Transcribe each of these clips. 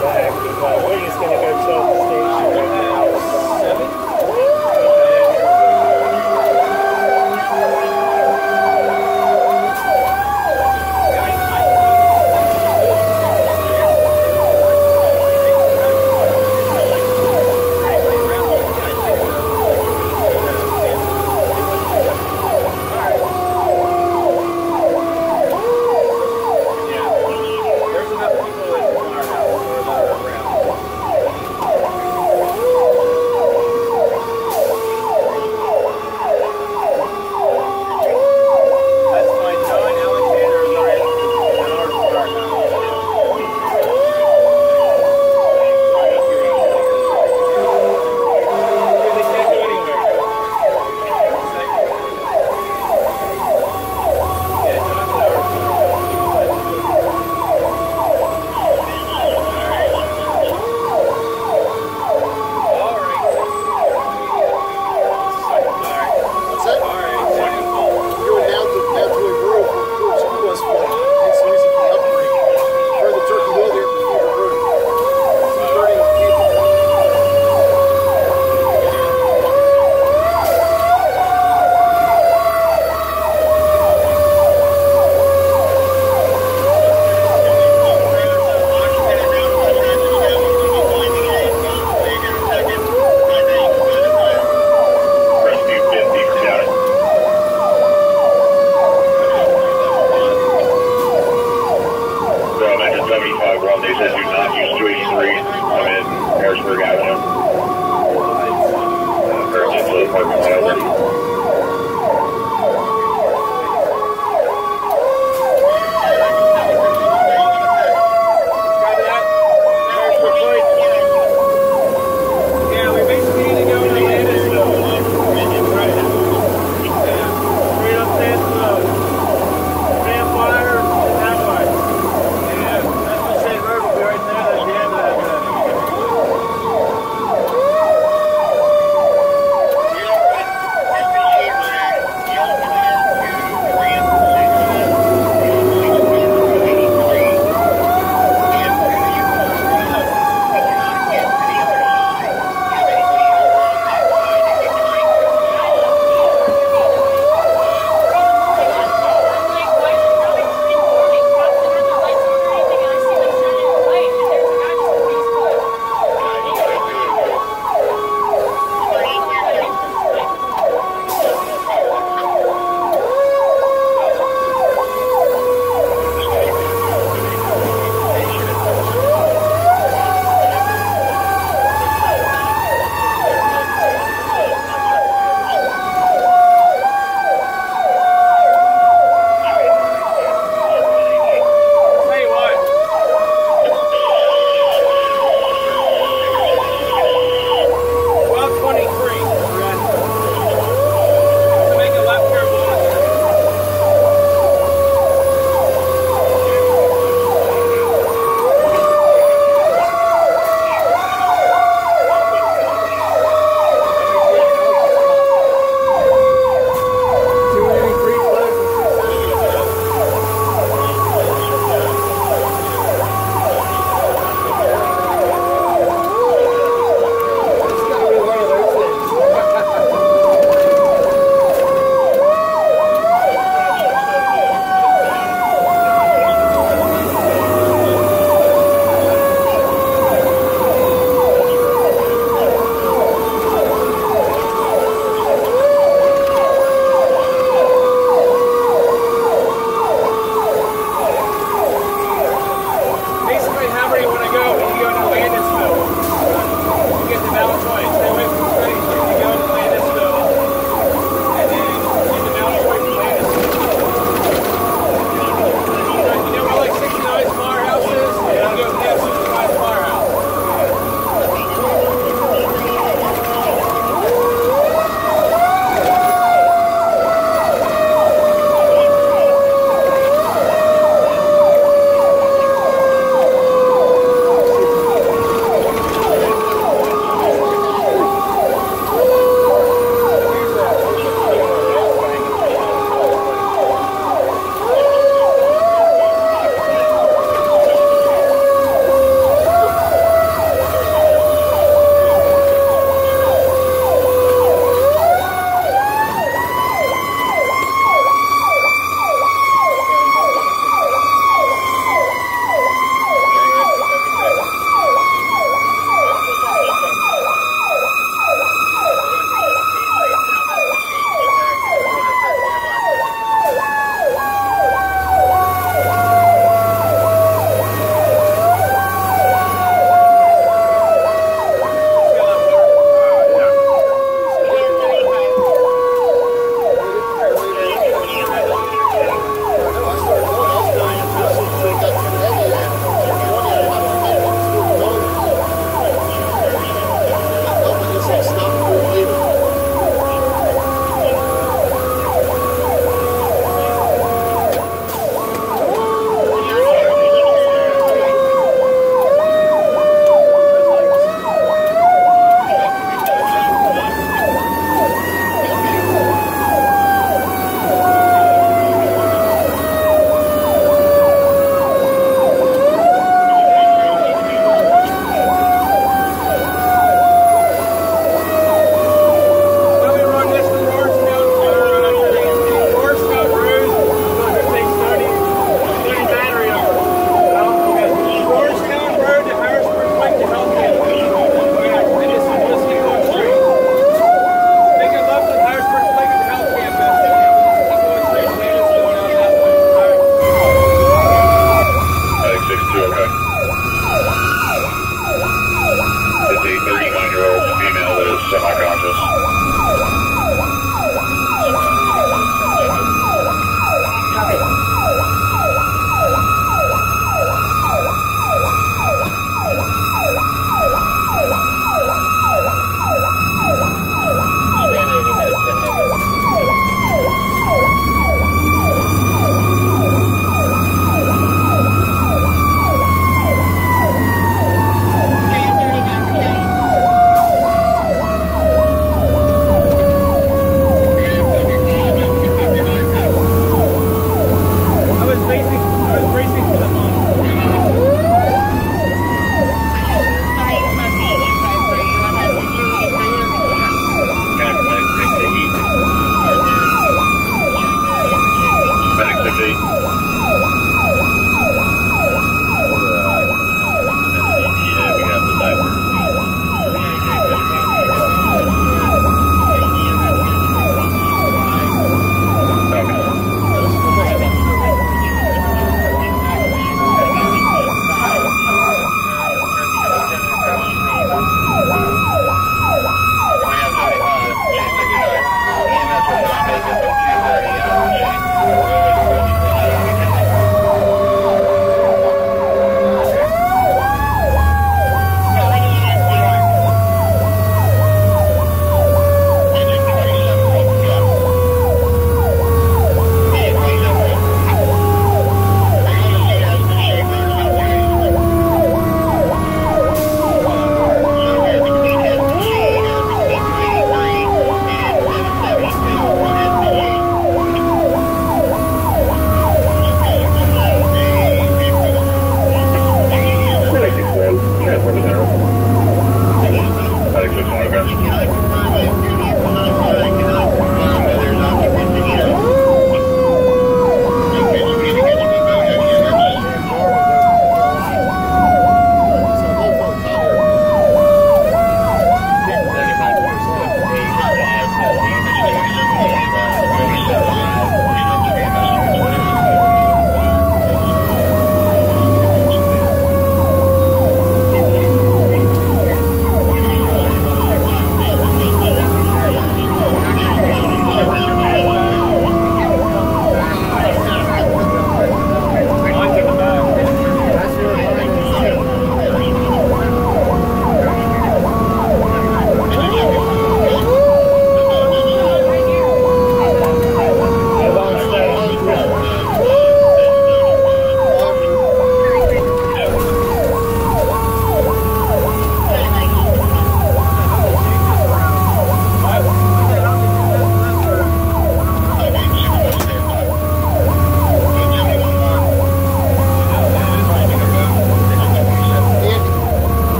back. But we're just gonna go chill at the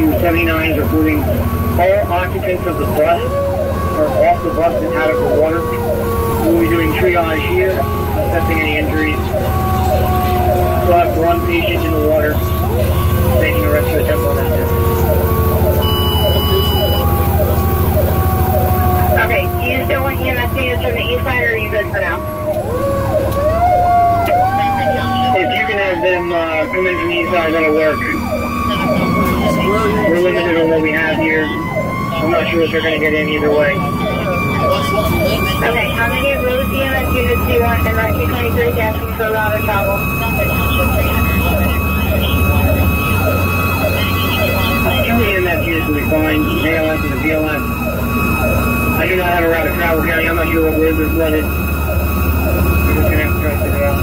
SU-79 is all occupants of the bus are off the bus and out of the water. We'll be doing triage here, assessing any injuries. We'll have one patient in the water, making a rescue the on that. Okay, do you still want EMS units from the east side, or are you good for now? If you can have them uh, come in from the east side, that'll work. We're limited on what we have here. I'm not sure if they're going to get in either way. Okay, how many of those EMS units do you want in Rescue 23 asking for a route of travel? Two EMS units will be fine, ALS and the BLS. I do not have a route of travel county. I'm not sure what road they're flooded. We're just gonna have to try to figure out.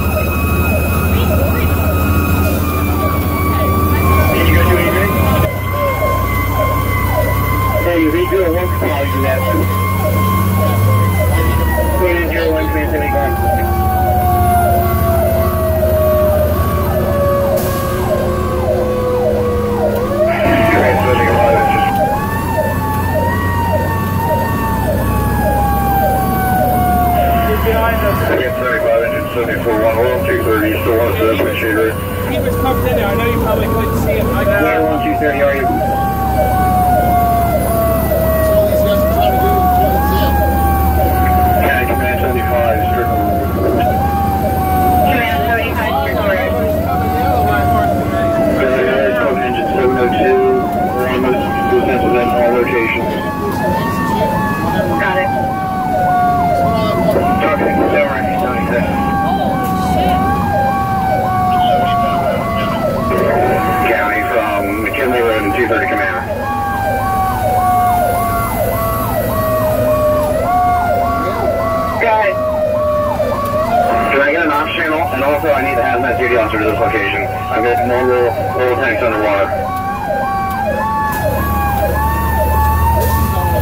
Did you go do anything? Hey, you read zero one, I'll do that. Go in zero one, command seventy-five. Transmitting a live engine. Get behind us. Command 75 engine 74 1 oil 230. Still wants to appreciate it. He was tucked in there. I know you probably couldn't see him. I got Zero one, two thirty, are you? So all these guys are trying to do is plug it in. County Command 75 strict. Command 75, correct. Billy Code engine 702. We're on those business within all locations. Got it. Talking to Sarah, 96. County from McKinley Road and 230 Command. Got it. Can I get an off channel? And also, I need a hazmat duty officer to this location. I've got multiple oil tanks underwater.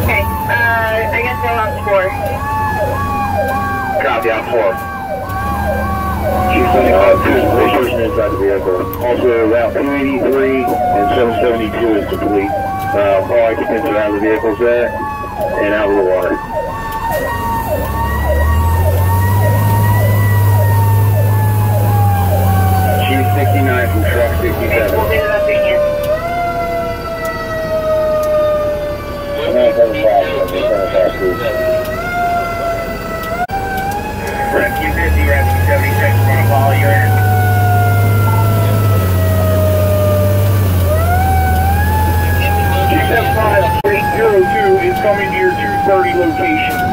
Okay, uh, I guess I want four. Copy, out four. Chief 75, one person inside the vehicle. Also, Route 283 and 772 is complete. Uh, all occupants are out of the vehicles there and out of the water. Chief 69 from truck Okay, 67. we'll do the best we can. Rescue 50, Rescue 76, we're gonna follow your in. Chief 75 is coming to your 230 location.